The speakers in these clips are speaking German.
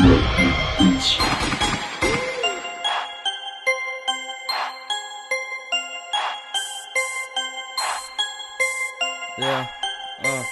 Yeah. Oh.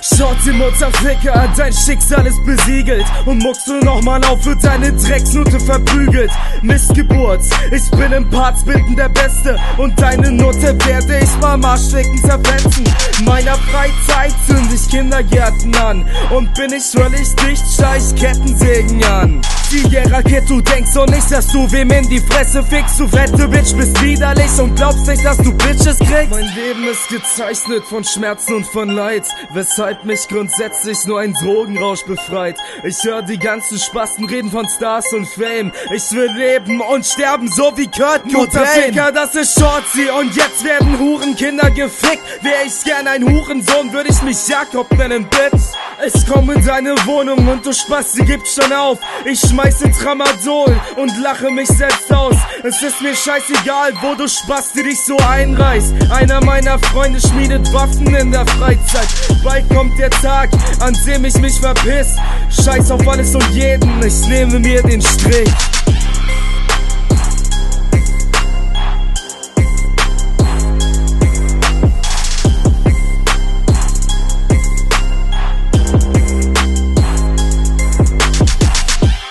Shorty Mutterficker, dein Schicksal ist besiegelt Und muckst du nochmal auf, wird deine Drecksnote verprügelt Missgeburt, ich bin im Parts bilden der Beste Und deine Note werde ich mal Marschlecken zerfetzen Meiner Freizeit zünd ich Kindergärten an. Und bin ich völlig dicht, steig Kettensägen an. Sierra Kid, du denkst doch nicht, dass du wem in die Fresse fickst. Du fette Bitch, bist widerlich und glaubst nicht, dass du Bitches kriegst. Mein Leben ist gezeichnet von Schmerzen und von Leid Weshalb mich grundsätzlich nur ein Drogenrausch befreit. Ich höre die ganzen Spasten reden von Stars und Fame. Ich will leben und sterben, so wie Kurt Cobain das ist Shorty und jetzt werden Hurenkinder gefickt. Wär ich gern ein Hurensohn, würde ich mich Jakob nennen, Bitch Ich komm in deine Wohnung und du Spasti gibst schon auf Ich schmeiße Tramadol und lache mich selbst aus. Es ist mir scheißegal, wo du Spasti dich so einreißt. Einer meiner Freunde schmiedet Waffen in der Freizeit. Bald kommt der Tag, an dem ich mich verpiss. Scheiß auf alles und jeden, ich nehme mir den Strich.